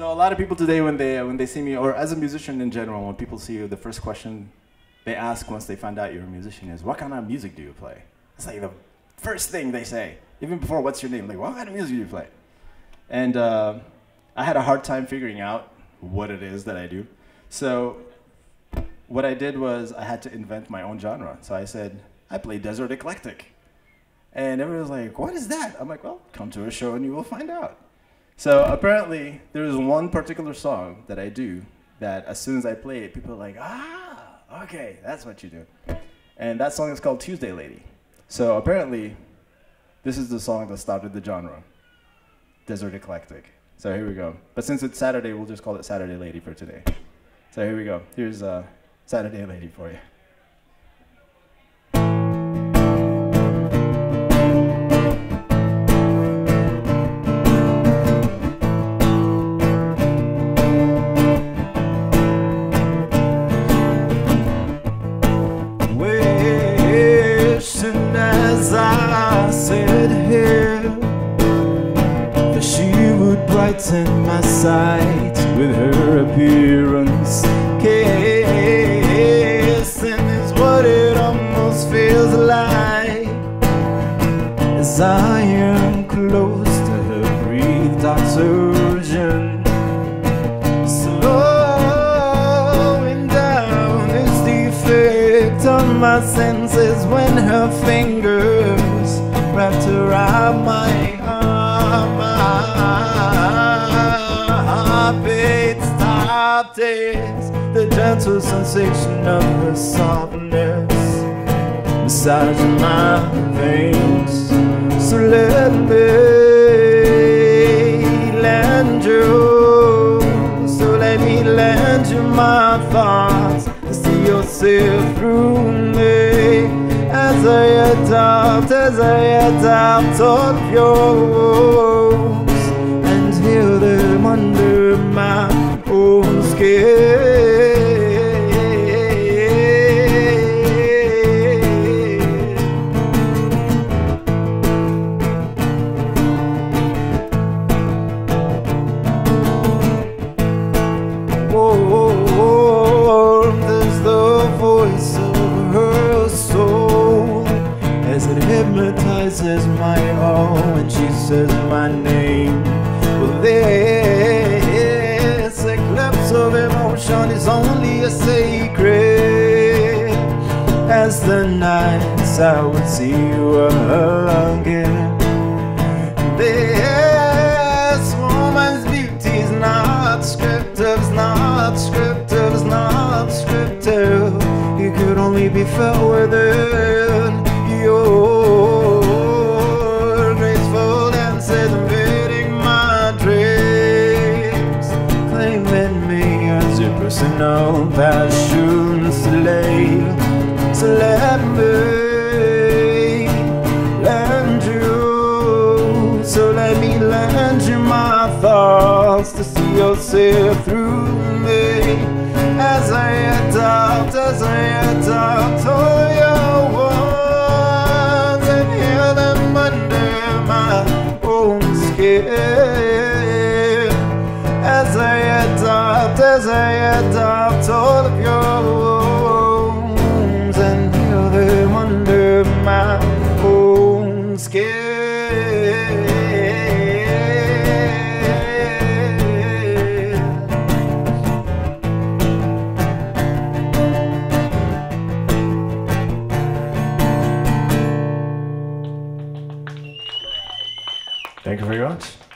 So a lot of people today, when they when they see me, or as a musician in general, when people see you, the first question they ask once they find out you're a musician is, "What kind of music do you play?" It's like the first thing they say, even before "What's your name?" Like, "What kind of music do you play?" And uh, I had a hard time figuring out what it is that I do. So what I did was I had to invent my own genre. So I said, I play desert eclectic. And everyone was like, what is that? I'm like, well, come to a show and you will find out. So apparently, there's one particular song that I do that as soon as I play it, people are like, ah, okay, that's what you do. And that song is called Tuesday Lady. So apparently, this is the song that started the genre, Desert Eclectic. So here we go. But since it's Saturday, we'll just call it Saturday Lady for today. So here we go. Here's uh, Saturday Lady for you. Brighten my sight with her appearance. Kissing is what it almost feels like as I am close to her breathed oxygen. Slowing down is the effect on my senses when her fingers wrapped around my arm. It. The gentle sensation of her softness massaging my veins. So let me lend you, so let me lend you my thoughts to see yourself through me as I adopt, as I adopt all of your hypnotizes my all when she says my name. Well, this only a secret. As the nights I would see you again. This woman's beauty is not scripted, is not scripted, is not scripted. It could only be felt within personal passion slave. So let me lend you, so let me lend you my thoughts to see yourself through me as I adopt, as I adopt all your words and hear them under my own skin as I adopt all of your wounds and heal them under my own skin. Thank you very much.